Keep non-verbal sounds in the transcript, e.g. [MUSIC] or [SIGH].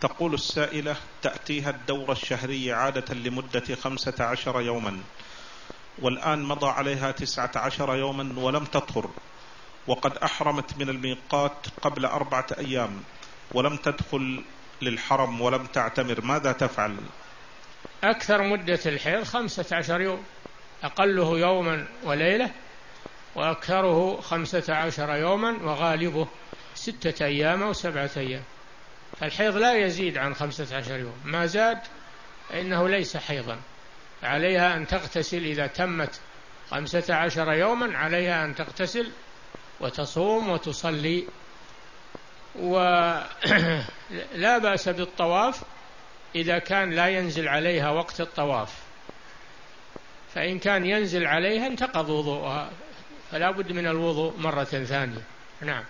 تقول السائلة تأتيها الدورة الشهرية عادة لمدة خمسة عشر يوما والآن مضى عليها تسعة عشر يوما ولم تطهر وقد أحرمت من الميقات قبل أربعة أيام ولم تدخل للحرم ولم تعتمر. ماذا تفعل؟ أكثر مدة الحيض خمسة عشر يوم أقله يوما وليلة وأكثره خمسة عشر يوما وغالبه ستة أيام أو سبعة أيام. فالحيض لا يزيد عن خمسة عشر يوم. ما زاد فإنه ليس حيضا. عليها أن تغتسل إذا تمت خمسة عشر يوما عليها أن تغتسل وتصوم وتصلي. ولا [COUGHS] بأس بالطواف إذا كان لا ينزل عليها وقت الطواف. فإن كان ينزل عليها انتقض وضوءها فلا بد من الوضوء مرة ثانية. نعم.